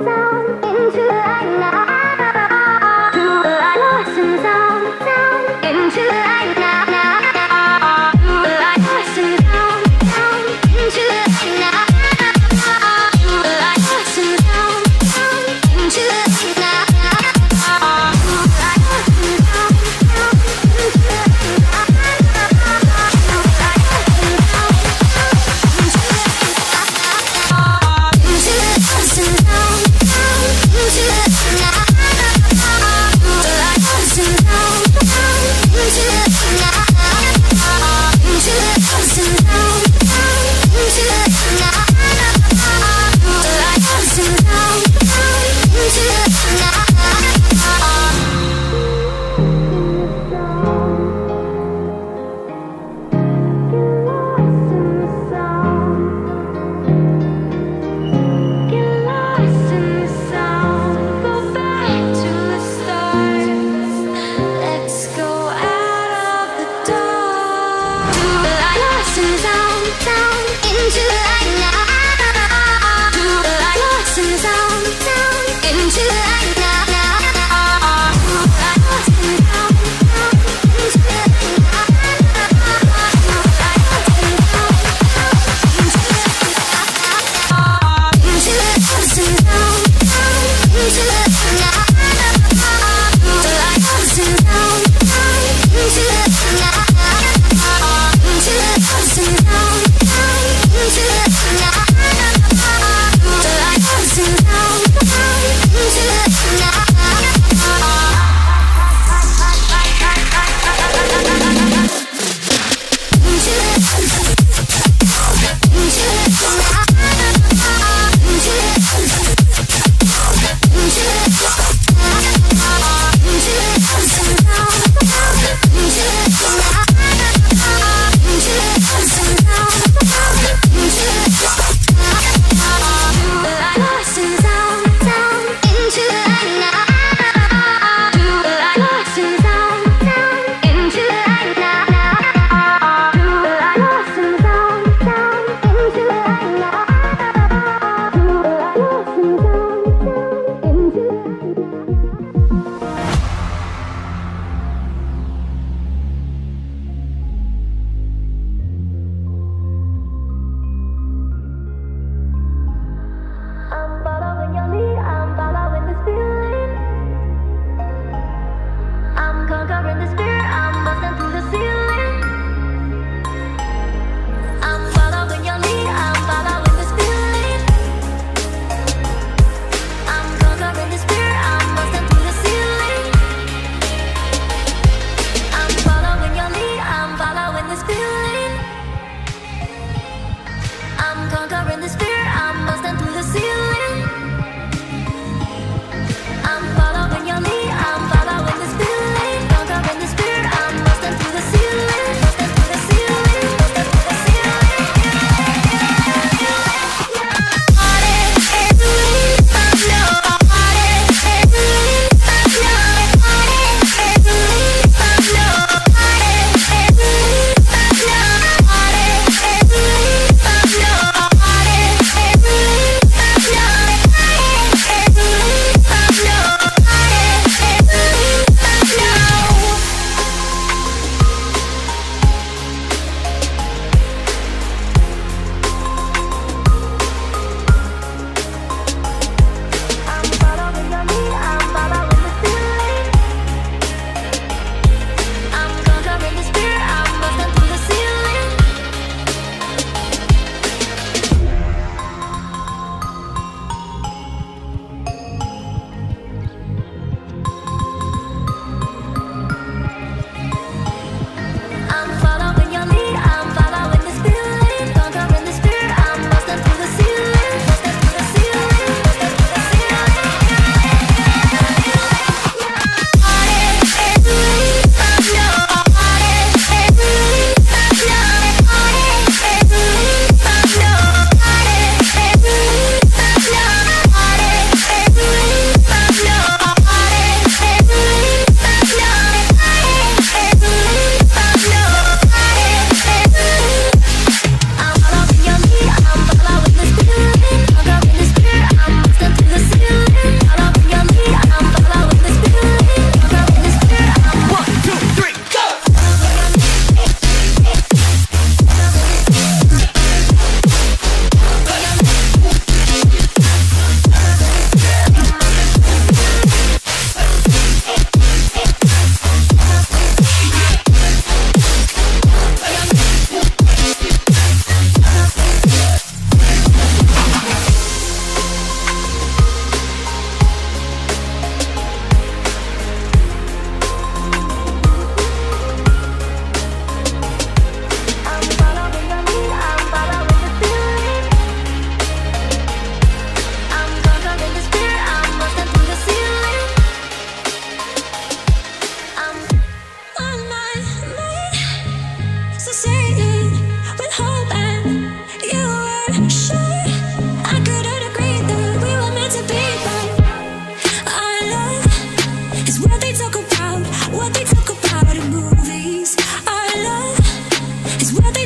在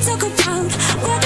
talk about what